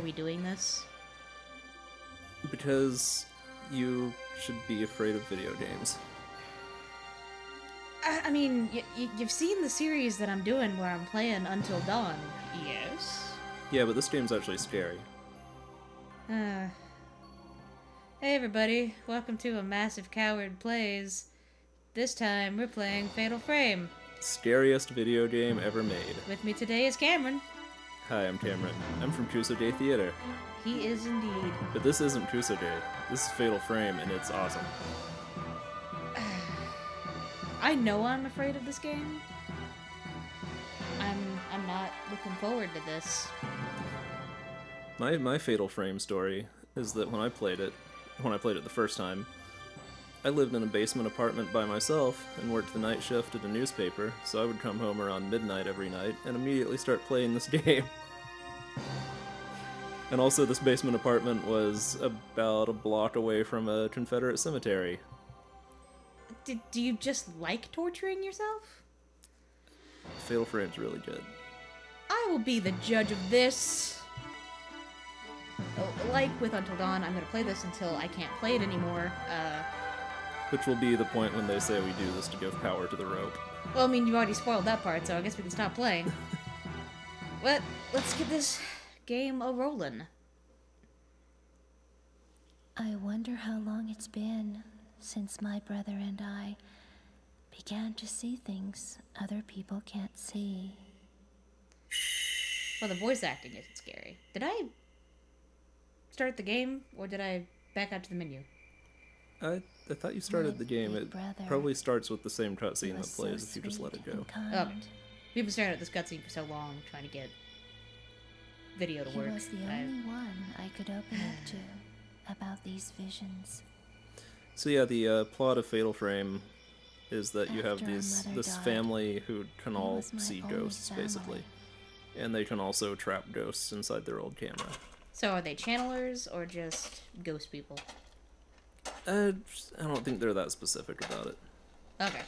Why are we doing this? Because you should be afraid of video games. I, I mean, y- y- you've seen the series that I'm doing where I'm playing Until Dawn. Yes. Yeah, but this game's actually scary. Uh, hey everybody, welcome to a Massive Coward Plays. This time we're playing Fatal Frame. Scariest video game ever made. With me today is Cameron. Hi, I'm Cameron. I'm from Kusoge Theater. He is indeed. But this isn't Kuso Day. This is Fatal Frame, and it's awesome. I know I'm afraid of this game. I'm I'm not looking forward to this. My my Fatal Frame story is that when I played it, when I played it the first time, I lived in a basement apartment by myself and worked the night shift at a newspaper, so I would come home around midnight every night and immediately start playing this game. And also, this basement apartment was about a block away from a Confederate cemetery. Did, do you just like torturing yourself? Fatal Frame's really good. I will be the judge of this. Like with Until Dawn, I'm gonna play this until I can't play it anymore. Uh, Which will be the point when they say we do this to give power to the rope. well, I mean, you already spoiled that part, so I guess we can stop playing. but let's get this game a rolling. I wonder how long it's been since my brother and I began to see things other people can't see. Well, the voice acting isn't scary. Did I start the game, or did I back out to the menu? I, I thought you started My the game. It brother. probably starts with the same cutscene that was so plays if you just let it go. and kind. Okay. We've been staring at this cutscene for so long, trying to get video to He work. was the I- only one I could open up to about these visions. So yeah, the uh, plot of Fatal Frame is that you have After these this died, family who can all see ghosts family. basically, and they can also trap ghosts inside their old camera. So are they channelers or just ghost people? Uh, I don't think they're that specific about it. Okay.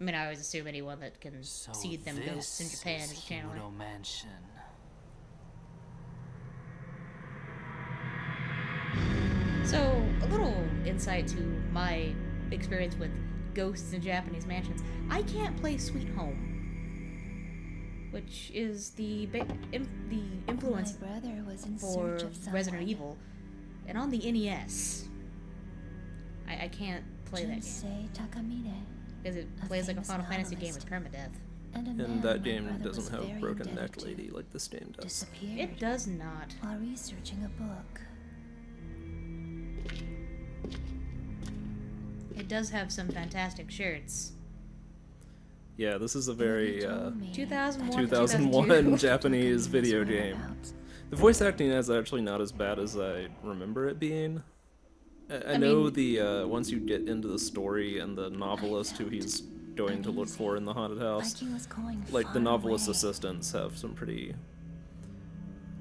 I mean, I always assume anyone that can So see them ghosts in this Japan is is a channeler. Mansion. So, a little insight to my experience with ghosts in Japanese mansions. I can't play Sweet Home, which is the ba- im- the influence my brother was in for search of. Resident Evil, and on the NES, I, I can't play that game Junsei Takamine. because it plays like a Final Fantasy game with permadeath. And, And that game doesn't have broken neck lady like this game does. It does not. while researching a book. It does have some fantastic shirts. Yeah, this is a very uh, 2001, 2001 Japanese video was game. The voice acting is actually not as bad as I remember it being. I, I, I know mean- the uh, once you get into the story and the novelist who he's going to look for in the haunted house, Like he was going like the far novelist away. assistants have some pretty,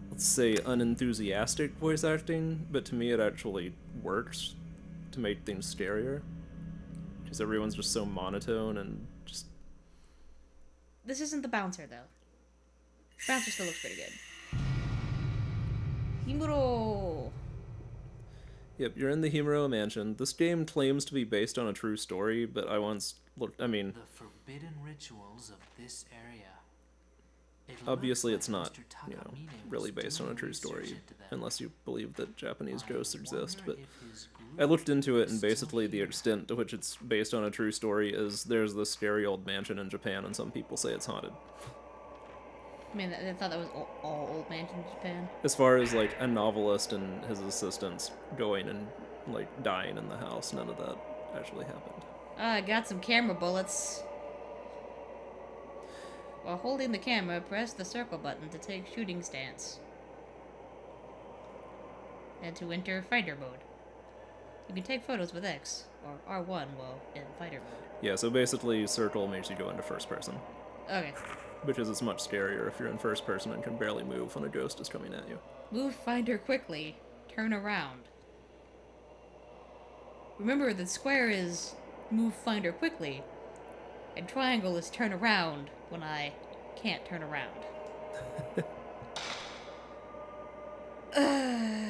let's say, unenthusiastic voice acting, but to me it actually works to make things scarier. Because everyone's just so monotone and just This isn't the bouncer though. Bouncer still looks pretty good. Himuro. Yep, you're in the Himuro Mansion. This game claims to be based on a true story, but I once looked. I mean, The forbidden rituals of this area. It obviously it's like not, you know, really based on a true story, unless you believe that Japanese I ghosts exist. But wonder if his I looked into it, and is still basically the extent to which it's based on a true story is there's this scary old mansion in Japan, and some people say it's haunted. I mean, I thought that was all, all old man in Japan. As far as like a novelist and his assistants going and like dying in the house, none of that actually happened. Ah, I got some camera bullets. While holding the camera, press the circle button to take shooting stance. And to enter finder mode. You can take photos with X, or R1 while in finder mode. Yeah, so basically, circle makes you go into first person. Okay. Because it's much scarier if you're in first person and can barely move when a ghost is coming at you. Move finder quickly. Turn around. Remember, the square is move finder quickly, and triangle is turn around when I can't turn around.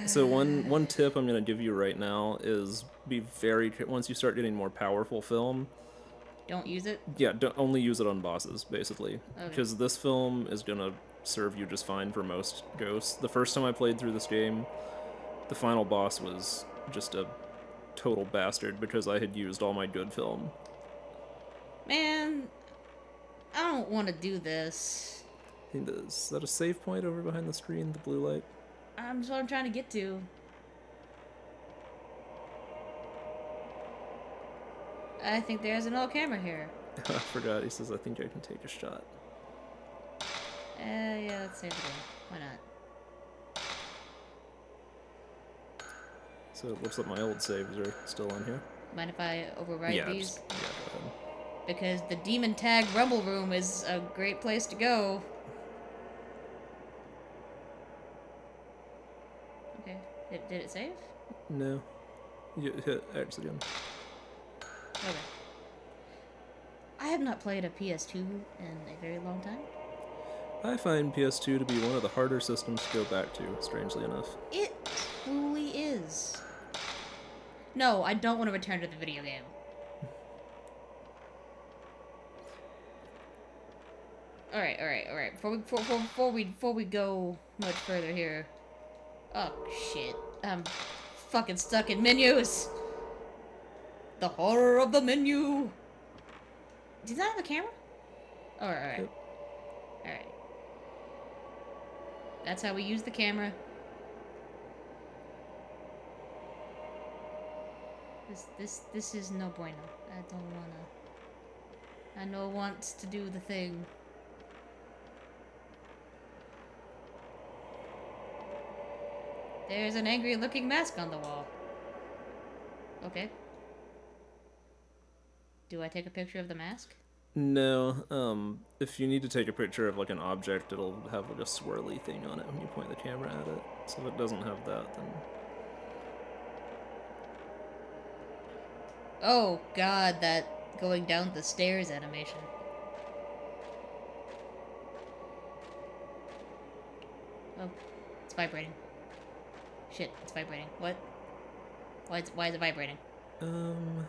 So one one tip I'm gonna give you right now is be very once you start getting more powerful film. Don't use it. Yeah, don't only use it on bosses basically, Okay. because this film is gonna serve you just fine for most ghosts. The first time I played through this game, the final boss was just a total bastard because I had used all my good film. Man, I don't want to do this. I think that- Is that a save point over behind the screen? The blue light. I'm just what I'm trying to get to. I think there's an old camera here. I forgot. He says I think I can take a shot. Uh, yeah, let's save it again. Why not? So it looks like my old saves are still on here. Mind if I override yeah, these? just- yeah, go ahead. Because the demon tag rumble room is a great place to go. Okay. Did, did it save? No. You hit X again. Okay. I have not played a PS2 in a very long time. I find PS2 to be one of the harder systems to go back to, strangely enough. It truly is. No, I don't want to return to the video game. All right, all right, all right. Before we before, before, before we before we go much further here. Oh shit! I'm fucking stuck in menus. The horror of the menu. Does that have a camera? Oh, all right, all right, Yep. all right. That's how we use the camera. This this this is no bueno. I don't wanna. I know wants to do the thing. There's an angry looking mask on the wall. Okay. Do I take a picture of the mask? No, um, if you need to take a picture of like an object, it'll have like a swirly thing on it when you point the camera at it. So if it doesn't have that, then Oh god, that going down the stairs animation. Oh, it's vibrating. Shit, it's vibrating. What? Why is, why is it vibrating? um,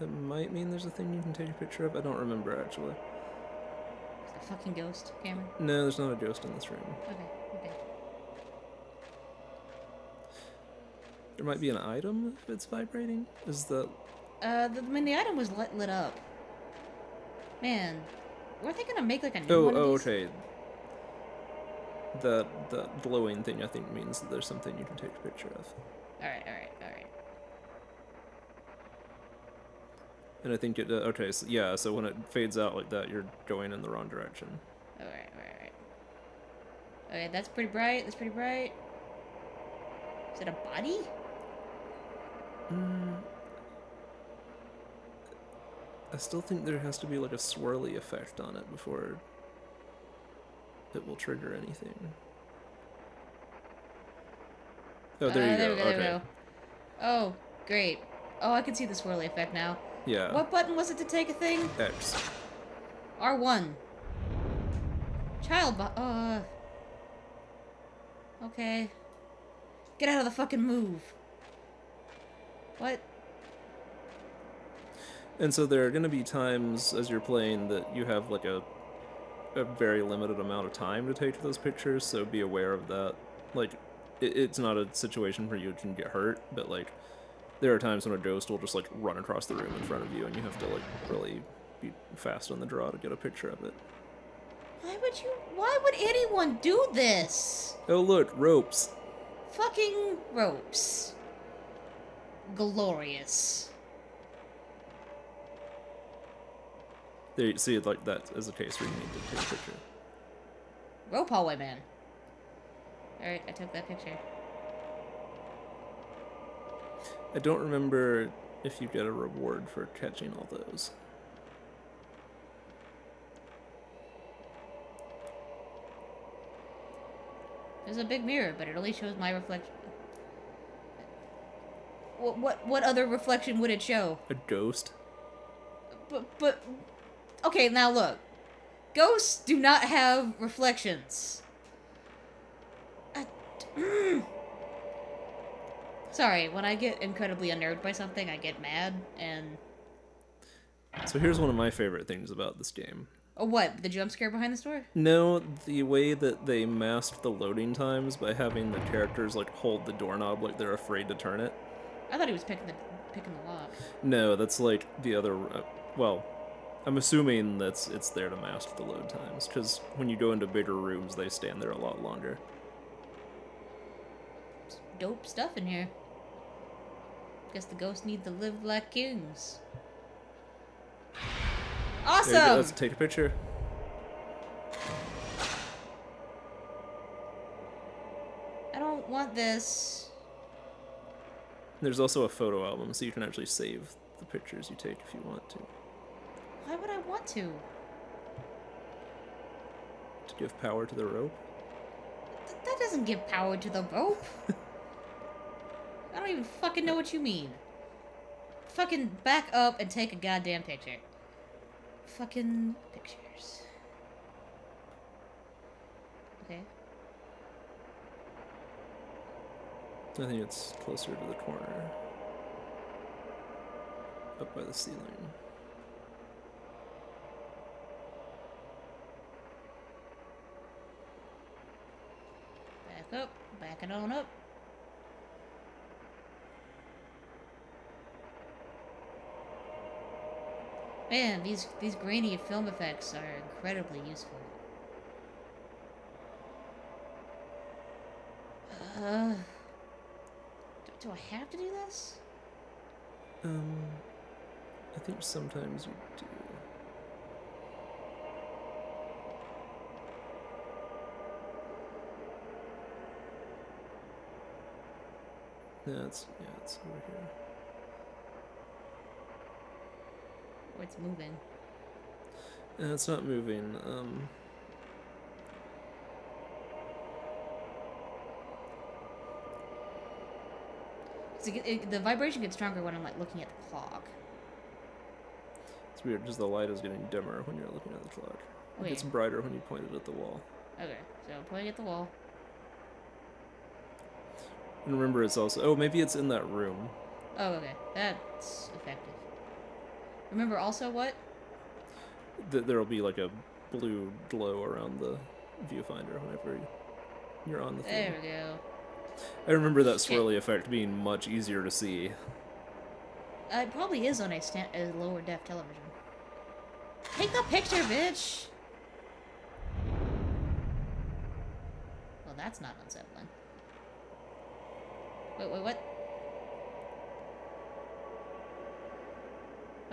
that might mean there's a thing you can take a picture of. I don't remember actually. Is a fucking ghost, Cameron? No, there's not a ghost in this room. Okay, okay. There might be an item if it's vibrating. Is that Uh, the, I mean, the item was lit, lit up. Man, weren't they gonna make like a new Oh, one oh, okay. That that glowing thing I think means that there's something you can take a picture of. Alright, alright, alright. And I think it uh, okay, so yeah, so when it fades out like that, you're going in the wrong direction. Alright, alright, alright. Okay, that's pretty bright, that's pretty bright. Is it a body? Mm. I still think there has to be like a swirly effect on it before it will trigger anything. Oh, there Uh, you there go. go, there we okay. go. Oh, great. Oh, I can see the swirly effect now. Yeah. What button was it to take a thing? X. R1. Child uh. Okay. Get out of the fucking move. What? And so there are going to be times as you're playing that you have like a a very limited amount of time to take those pictures, so be aware of that. Like, it, it's not a situation where you can get hurt, but like, there are times when a ghost will just like run across the room in front of you, and you have to like really be fast on the draw to get a picture of it. Why would you. Why would anyone do this? Oh look, ropes. Fucking ropes. Glorious. There, you see, it like that is a case where you need to take a picture. Rope hallway man. Alright, I took that picture. I don't remember if you get a reward for catching all those. There's a big mirror, but it only shows my reflection. What, what, what other reflection would it show? A ghost. But, but, okay, now look. Ghosts do not have reflections. I- Sorry, when I get incredibly unnerved by something, I get mad and. So here's one of my favorite things about this game. Oh, what? The jump scare behind the store? No, the way that they masked the loading times by having the characters like hold the doorknob like they're afraid to turn it. I thought he was picking the picking the lock. No, that's like the other. Uh, well, I'm assuming that's it's there to mask the load times because when you go into bigger rooms, they stand there a lot longer. Dope stuff in here. Guess the ghosts need to live like kings. There you go, Awesome! Let's take a picture. I don't want this. There's also a photo album, so you can actually save the pictures you take if you want to. Why would I want to? To give power to the rope. Th- that doesn't give power to the rope. I don't even fucking know what you mean. Fucking back up and take a goddamn picture. Fucking pictures. Okay. I think it's closer to the corner. Up by the ceiling. Back up. Back it on up. Man, these these grainy film effects are incredibly useful. Uh, do, do I have to do this? Um, I think sometimes you do. It's yeah, it's over here. It's moving. Uh, it's not moving. Um, So it, it- the vibration gets stronger when I'm like looking at the clock. it's weird because the light is getting dimmer when you're looking at the clock. It gets brighter when you point it at the wall. Okay, so I'm pointing at the wall. And remember, it's also oh maybe it's in that room. Oh, okay, that's effective. Remember also what? That there'll be like a blue glow around the viewfinder whenever you're on the thing. There we go. I remember that swirly effect being much easier to see. Uh, it probably is on a, sta- a lower def television. Take the picture, bitch! Well, that's not unsettling. Wait, wait, what?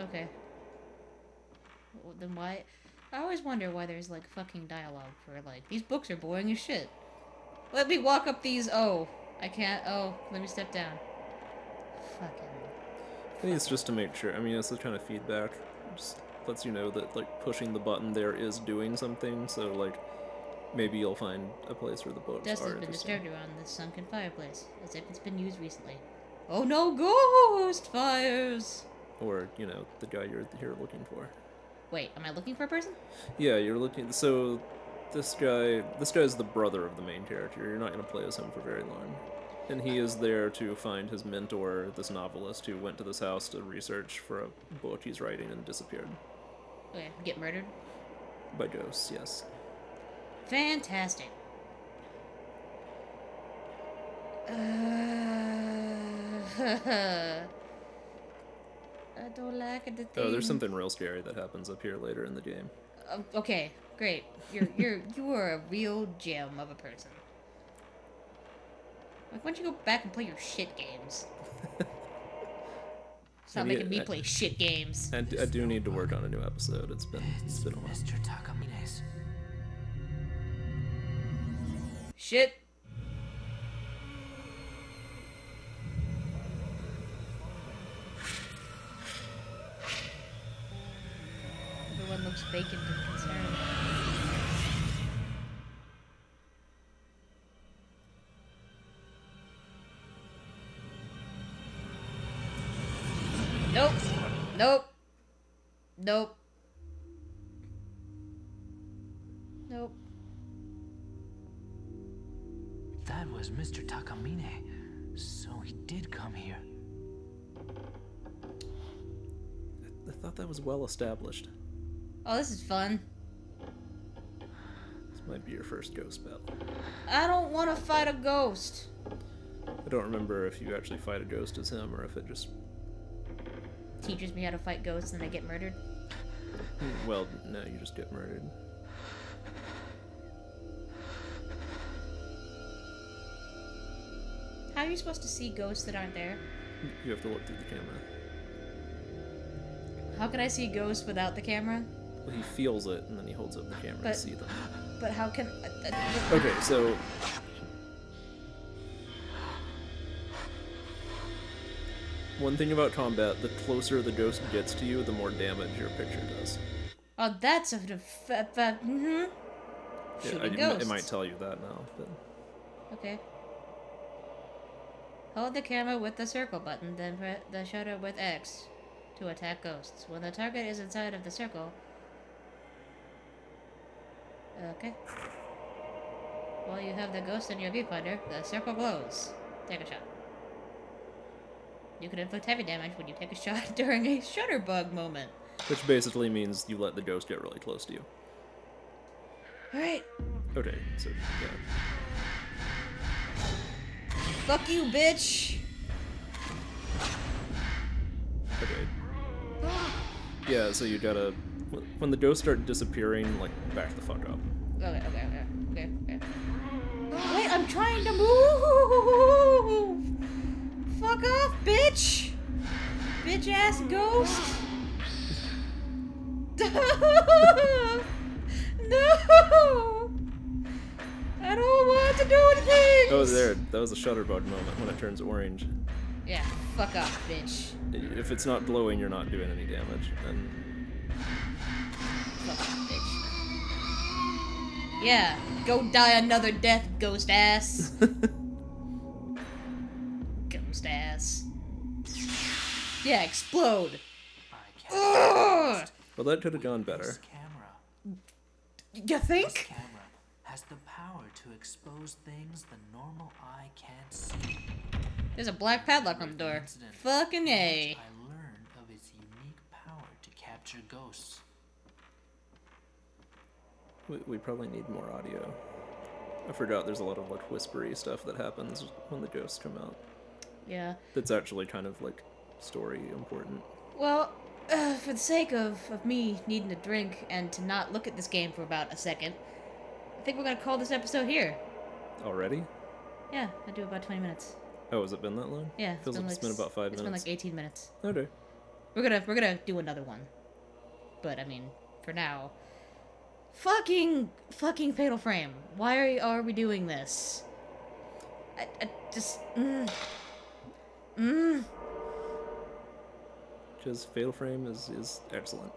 Okay. Then why? I always wonder why there's like fucking dialogue for like these books are boring as shit. Let me walk up these. Oh, I can't. Oh, let me step down. Fucking. I think it's just to make sure. I mean, it's the kind of feedback. Just lets you know that like pushing the button there is doing something. So like, maybe you'll find a place where the books Dust has been disturbed around the sunken fireplace, as if it's been used recently. Oh no, ghost fires! Or you know, the guy you're here looking for. Wait, am I looking for a person? Yeah, you're looking. So this guy, this guy is the brother of the main character. You're not gonna play as him for very long. And he is there to find his mentor, this novelist who went to this house to research for a book he's writing and disappeared Okay, get murdered. by ghosts. Yes. Fantastic. Uh, don't like the thing. Oh, there's something real scary that happens up here later in the game. Uh, okay, great. You're you're you are a real gem of a person. Like, why don't you go back and play your shit games? Stop Maybe making me I- play shit games. I, I do need to work on a new episode. It's been it's been a while. Mr. Takamine's. Shit. Vacant and concerned. Nope. Nope. Nope. Nope. That was Mr. Takamine. So he did come here. I thought that was well established. Oh, this is fun. This might be your first ghost battle. I don't want to fight a ghost. I don't remember if you actually fight a ghost as him or if it just. Teaches me how to fight ghosts and I get murdered. Hmm, well, no, you just get murdered. How are you supposed to see ghosts that aren't there? You have to look through the camera. How can I see ghosts without the camera? Well, he feels it and then he holds up the camera But- to see them. But how can... Uh, uh, Okay, so. One thing about combat, the closer the ghost gets to you, the more damage your picture does. oh, that's a... F- f- mm-hmm. Yeah, I, it mi- it might tell you that now, but Okay. Hold the camera with the circle button, then press the shutter with X to attack ghosts. When the target is inside of the circle... Okay. While you have the ghost in your viewfinder, the circle glows. Take a shot. You can inflict heavy damage when you take a shot during a shutterbug moment. which basically means you let the ghost get really close to you. Alright. Okay, so yeah. Fuck you, bitch! Okay. Yeah, so you gotta when the ghosts start disappearing, like back the fuck up. Okay, okay, okay, okay, okay. Wait, I'm trying to move! Fuck off, bitch! Bitch ass ghost! no! I don't want to do anything! Oh, there. That was a shutterbug moment when it turns orange. Yeah, fuck off, bitch. If it's not glowing, you're not doing any damage. And Fuck off, bitch. Yeah, go die another death, ghost ass. ghost ass. Yeah, explode. I can't. Ugh! well, that could have gone better. camera. You This think? camera has the power to expose things the normal eye can't see. There's a black padlock on the door. Incident. Fucking A. I learned of its unique power to capture ghosts. We, we probably need more audio. I forgot there's a lot of like whispery stuff that happens when the ghosts come out. Yeah. That's actually kind of like story important. Well, uh, for the sake of, of me needing a drink and to not look at this game for about a second, I think we're gonna call this episode here. Already? Yeah, I do about 20 minutes. Oh, has it been that long? Yeah, Feels like it's been about five It's minutes. It's been like 18 minutes. Okay. We're gonna we're gonna do another one, but I mean, for now, fucking fucking Fatal Frame. Why are, are we doing this? I, I just mm, mm. Because Fatal Frame is, is excellent.